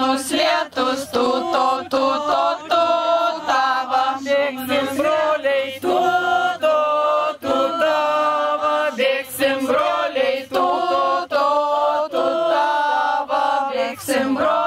Nuslėtus tu to, tu to, tu tava. Šeksis, Luxemburgo.